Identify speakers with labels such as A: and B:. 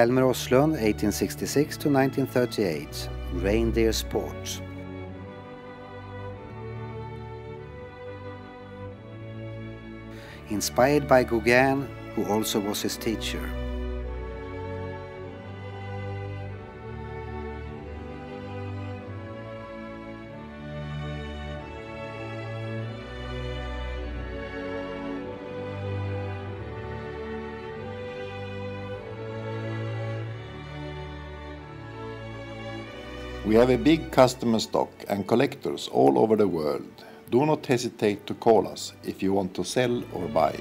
A: Helmer Osslund, 1866 to 1938, Reindeer's Port. Inspired by Gauguin, who also was his teacher.
B: We have a big customer stock and collectors all over the world. Do not hesitate to call us if you want to sell or buy.